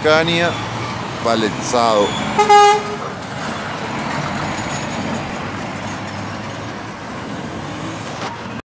Scania paletizado.